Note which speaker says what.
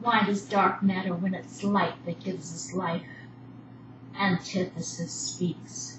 Speaker 1: Why does dark matter when it's light That gives us life? Antithesis speaks.